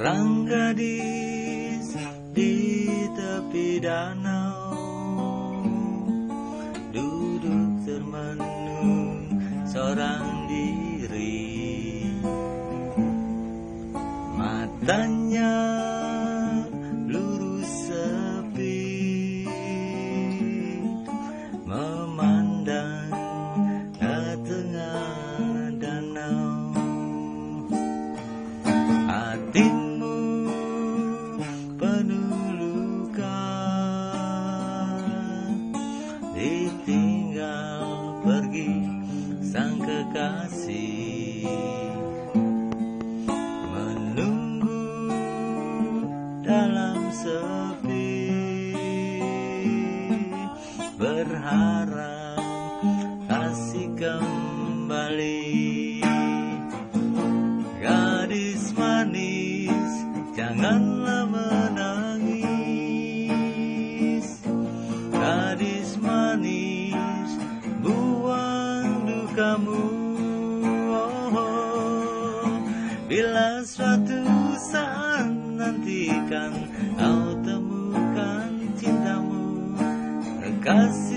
Seorang gadis di tepi danau. Duduk termenung seorang diri. Matanya sang kekasih Menunggu dalam sepi Berharap kasih kembali dukamu. Oh, bila suatu saat nantikan kau temukan cintamu, kasih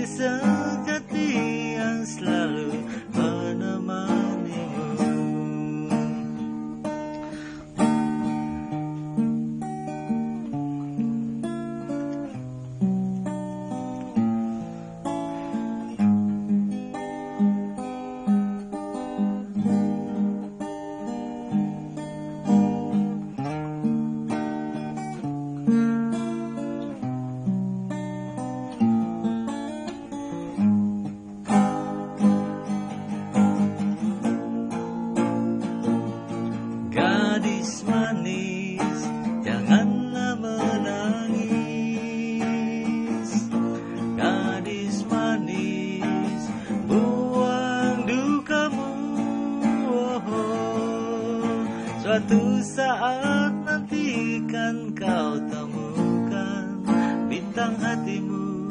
suatu saat nanti kan kau temukan bintang hatimu,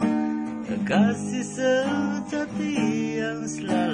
kekasih sejati yang selalu.